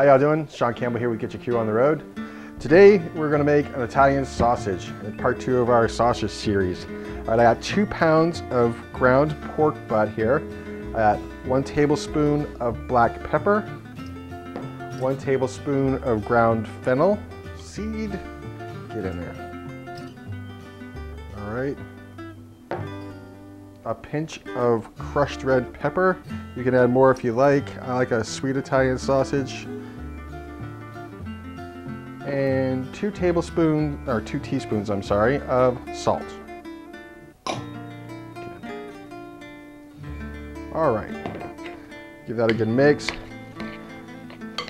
How y'all doing? Shawn Campbell here with Get Your Q on the Road. Today we're gonna make an Italian sausage in part two of our sausage series. All right, I got two pounds of ground pork butt here. I got one tablespoon of black pepper, one tablespoon of ground fennel seed. Get in there. All right. A pinch of crushed red pepper. You can add more if you like. I like a sweet Italian sausage. And two tablespoons, or two teaspoons, I'm sorry, of salt. All right, give that a good mix.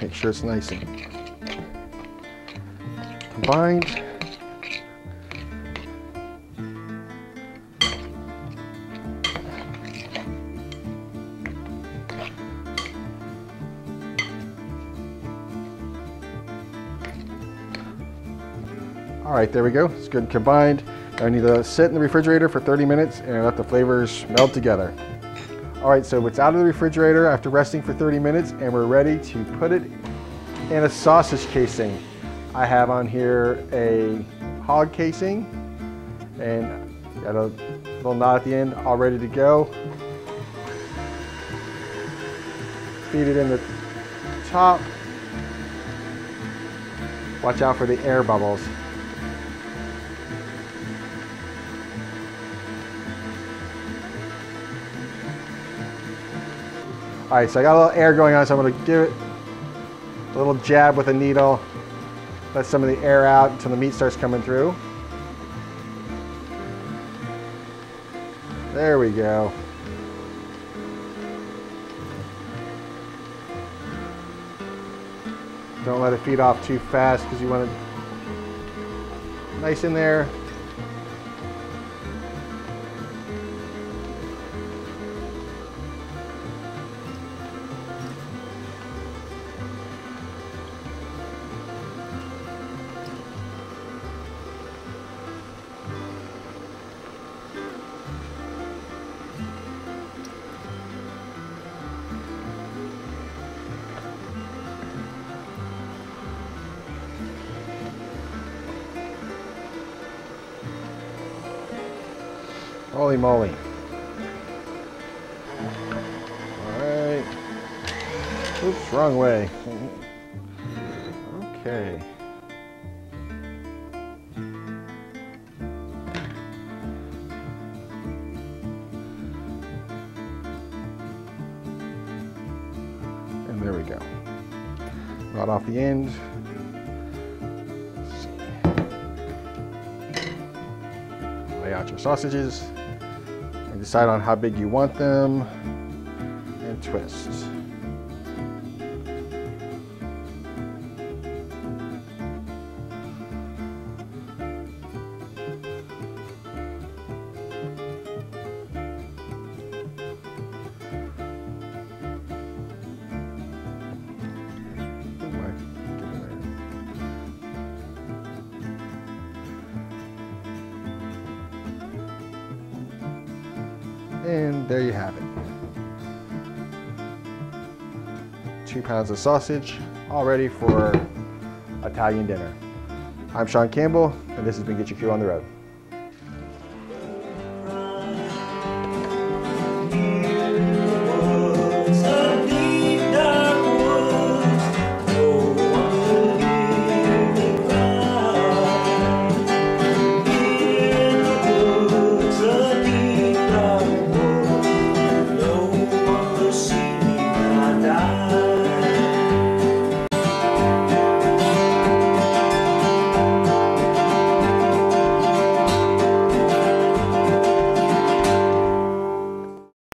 Make sure it's nice and combined. All right, there we go. It's good and combined. I need to sit in the refrigerator for 30 minutes and let the flavors meld together. All right, so it's out of the refrigerator after resting for 30 minutes and we're ready to put it in a sausage casing. I have on here a hog casing and got a little knot at the end all ready to go. Feed it in the top. Watch out for the air bubbles. All right, so I got a little air going on, so I'm gonna give it a little jab with a needle, let some of the air out until the meat starts coming through. There we go. Don't let it feed off too fast because you want it nice in there. Holy moly. Alright. Oops, wrong way. Okay. And there we go. Right off the end. lay out your sausages decide on how big you want them and twist. And there you have it. Two pounds of sausage, all ready for Italian dinner. I'm Shawn Campbell, and this has been Get Your Q on the Road.